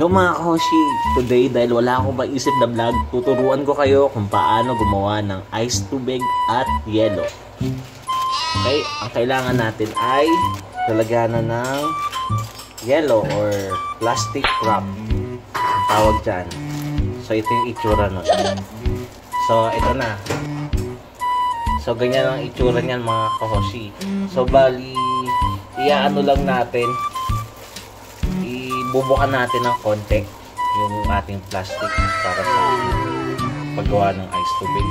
Hello mga kahoshi! Today, dahil wala akong maisip na vlog, tuturuan ko kayo kung paano gumawa ng ice tubig at yelo. Okay, ang kailangan natin ay lalagyanan ng yellow or plastic wrap. Tawag dyan. So, ito yung itsura nun. So, ito na. So, ganyan ang itsura niyan mga kahoshi. So, bali, iaano lang natin bubukan natin ng konti yung ating plastic para sa paggawa ng ice tubig.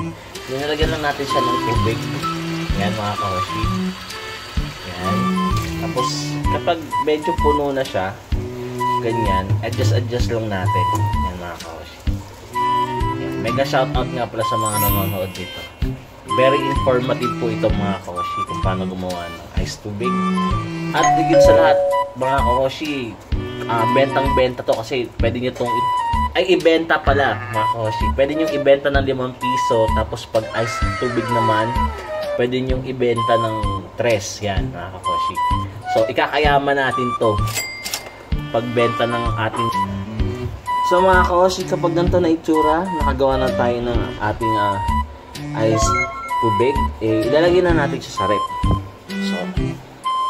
Nilalagyan lang natin siya ng tubig. Yan mga kahoshi. Yan. Tapos kapag medyo puno na siya, ganyan, adjust-adjust lang natin. Yan mga kahoshi. Yan. Mega shoutout nga pala sa mga nanonood dito. Very informative po ito mga kahoshi kung paano gumawa ng ice tubig. At higit sa lahat, mga kahoshi, uh, bentang-benta to kasi pwede nyo itong ay ibenta pala mga koshi. Pwede nyo ibenta ng 5 piso tapos pag ice tubig naman pwede nyo ibenta ng 3 yan mga koshi. So ikakayaman natin to pagbenta ng ating So mga koshi kapag ganito na itsura nakagawa na tayo ng ating uh, ice tubig eh, ilalagay na natin siya sa rep. So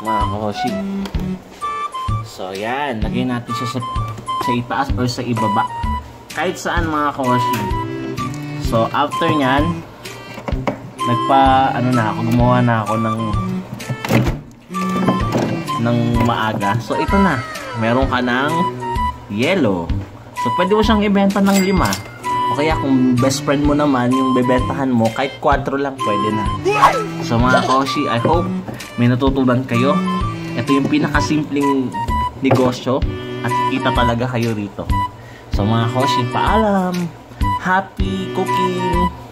mga koshi So, yan. Lagay natin siya sa, sa itaas or sa ibaba. Kahit saan mga kawashi. So, after nyan, nagpa, ano na ako, gumawa na ako ng ng maaga. So, ito na. Meron ka ng yellow. So, pwede mo siyang ibenta ng lima. O kaya kung best friend mo naman, yung bebentahan mo, kahit 4 lang, pwede na. So, mga kawashi, I hope may natutunan kayo. Ito yung pinakasimpleng negosyo at kita talaga kayo rito. So mga koshi, paalam! Happy cooking!